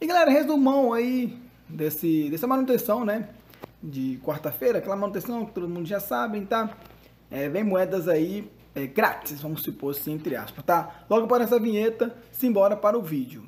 E galera, resumão aí desse, dessa manutenção, né? De quarta-feira, aquela manutenção que todo mundo já sabe, tá? É, vem moedas aí é, grátis, vamos supor assim, entre aspas, tá? Logo para essa vinheta, simbora para o vídeo.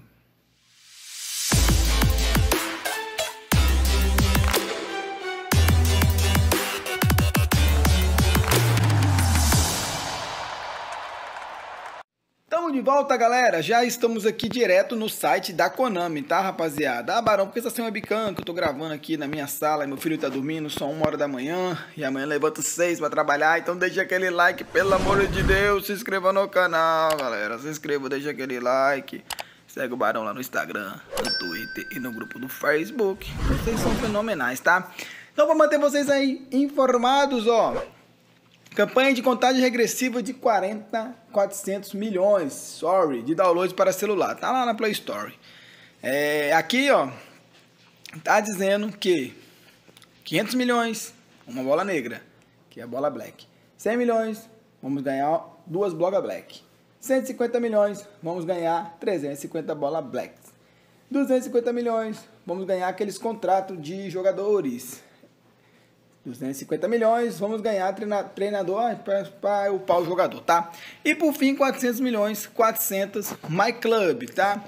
De volta, galera. Já estamos aqui direto no site da Konami, tá, rapaziada? Ah, Barão, por que você tá sem webcam que eu tô gravando aqui na minha sala e meu filho tá dormindo só uma hora da manhã e amanhã levanto seis pra trabalhar, então deixa aquele like, pelo amor de Deus, se inscreva no canal, galera. Se inscreva, deixa aquele like. Segue o Barão lá no Instagram, no Twitter e no grupo do Facebook. Vocês são fenomenais, tá? Então, pra manter vocês aí informados, ó. Campanha de contagem regressiva de 40, 400 milhões, sorry, de downloads para celular. Tá lá na Play Store. É, aqui, ó, tá dizendo que 500 milhões, uma bola negra, que é a bola black. 100 milhões, vamos ganhar duas bolas black. 150 milhões, vamos ganhar 350 bola black. 250 milhões, vamos ganhar aqueles contratos de jogadores. 250 milhões, vamos ganhar treinador para upar o jogador, tá? E por fim, 400 milhões, 400 My Club, tá?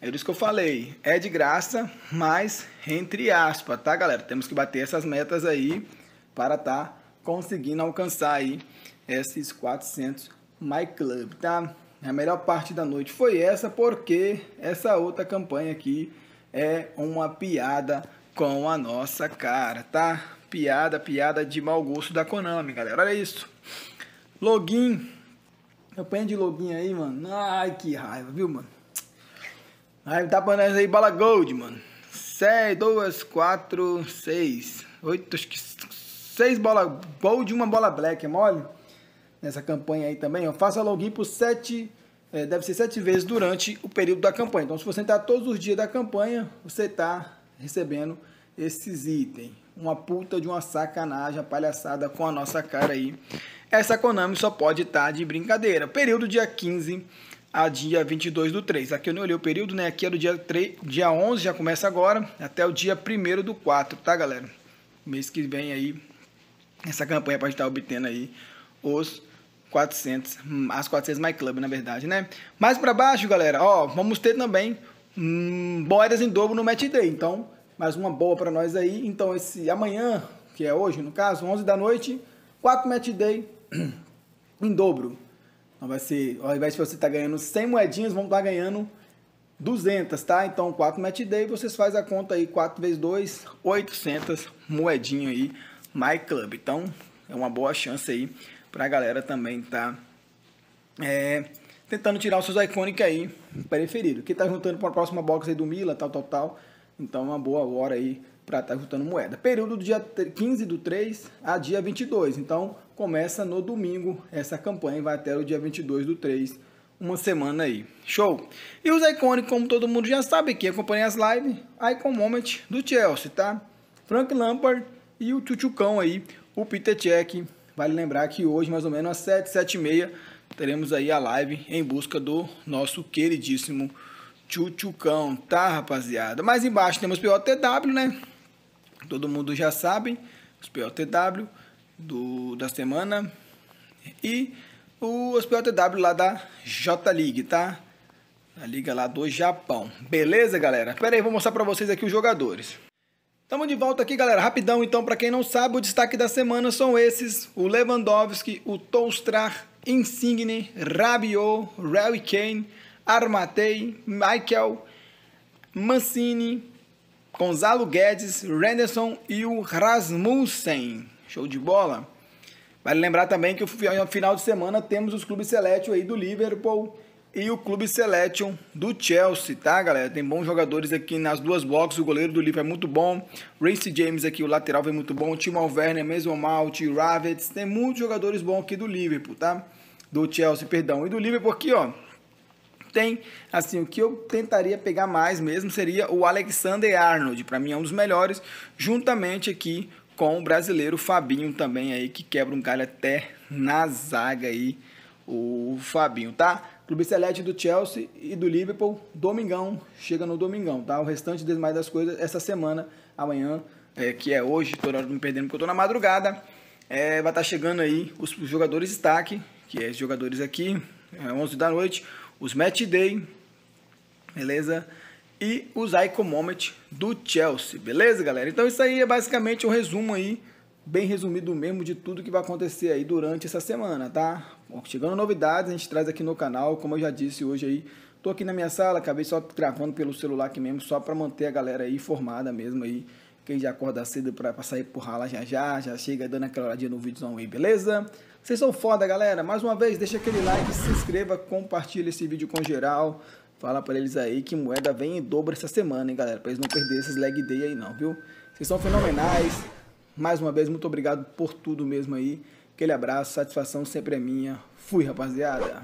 É isso que eu falei, é de graça, mas entre aspas, tá, galera? Temos que bater essas metas aí para tá conseguindo alcançar aí esses 400 My Club, tá? A melhor parte da noite foi essa, porque essa outra campanha aqui é uma piada com a nossa cara, tá? Piada, piada de mau gosto da Konami, galera. Olha isso. Login. Campanha de login aí, mano. Ai, que raiva, viu, mano? Aí tá pra nós aí, bala gold, mano. 6, 2, 4, 6, 8, acho que 6 bola gold e uma bola black, é mole? Nessa campanha aí também, ó. Faça login por 7, é, deve ser 7 vezes durante o período da campanha. Então, se você entrar todos os dias da campanha, você tá recebendo esses itens uma puta de uma sacanagem, palhaçada com a nossa cara aí. Essa Konami só pode estar tá de brincadeira. Período dia 15 a dia 22 do 3. Aqui eu não olhei o período, né? Aqui é do dia, 3, dia 11, já começa agora, até o dia 1 do 4, tá, galera? Mês que vem aí, essa campanha para estar obtendo aí os 400, as 400 My Club, na verdade, né? Mais para baixo, galera, ó, vamos ter também hum, moedas em dobro no Match Day. Então, mais uma boa para nós aí. Então, esse amanhã, que é hoje, no caso, 11 da noite, 4 match day em dobro. Então, vai ser, ao invés de você estar tá ganhando 100 moedinhas, vão estar tá ganhando 200, tá? Então, 4 match day, vocês fazem a conta aí, 4 vezes 2, 800 moedinhas aí, My Club. Então, é uma boa chance aí para a galera também tá é, tentando tirar os seus icônicos aí preferidos. Quem tá juntando para a próxima box aí do Mila, tal, tal, tal então, uma boa hora aí para estar tá juntando moeda. Período do dia 15 do 3 a dia 22. Então, começa no domingo essa campanha, vai até o dia 22 do 3, uma semana aí. Show? E os icônicos, como todo mundo já sabe, que acompanha as lives, Icon Moment do Chelsea, tá? Frank Lampard e o Chuchucão aí, o Peter Cech. Vale lembrar que hoje, mais ou menos às 7, 7 e meia, teremos aí a live em busca do nosso queridíssimo Tchutchucão, tá, rapaziada? Mais embaixo temos POTW, né? Todo mundo já sabe, os POTW do, da semana. E os POTW lá da J-League, tá? A liga lá do Japão. Beleza, galera? Pera aí, vou mostrar pra vocês aqui os jogadores. Tamo de volta aqui, galera. Rapidão, então, para quem não sabe, o destaque da semana são esses. O Lewandowski, o Tolstrar, Insigne, Rabiot, Harry Kane, Armatei, Michael, Mancini, Gonzalo Guedes, Renderson e o Rasmussen. Show de bola. Vale lembrar também que no final de semana temos os clubes selection aí do Liverpool e o clube selection do Chelsea, tá, galera? Tem bons jogadores aqui nas duas blocos. O goleiro do Liverpool é muito bom. Race James aqui, o lateral vem muito bom. Timo Werner, mesmo Malt, Ravets. Tem muitos jogadores bons aqui do Liverpool, tá? Do Chelsea, perdão. E do Liverpool aqui, ó tem, assim, o que eu tentaria pegar mais mesmo seria o Alexander Arnold, para mim é um dos melhores, juntamente aqui com o brasileiro Fabinho também aí, que quebra um galho até na zaga aí, o Fabinho, tá? Clube Celeste do Chelsea e do Liverpool, domingão, chega no domingão, tá? O restante demais das coisas essa semana, amanhã, é, que é hoje, tô hora me perdendo porque eu tô na madrugada, é, vai estar tá chegando aí os, os jogadores destaque, que é os jogadores aqui, é 11 da noite, os Match Day, beleza? E os Icon Moment do Chelsea, beleza, galera? Então isso aí é basicamente um resumo aí, bem resumido mesmo de tudo que vai acontecer aí durante essa semana, tá? Chegando novidades, a gente traz aqui no canal, como eu já disse hoje aí, tô aqui na minha sala, acabei só gravando pelo celular aqui mesmo, só para manter a galera aí informada mesmo aí, quem já acorda cedo para sair por rala já já, já chega dando aquela olhadinha no vídeo aí, beleza? Vocês são foda, galera. Mais uma vez, deixa aquele like, se inscreva, compartilha esse vídeo com geral. Fala para eles aí que moeda vem em dobro essa semana, hein, galera? Para eles não perderem esses leg day aí não, viu? Vocês são fenomenais. Mais uma vez, muito obrigado por tudo mesmo aí. Aquele abraço, satisfação sempre é minha. Fui, rapaziada.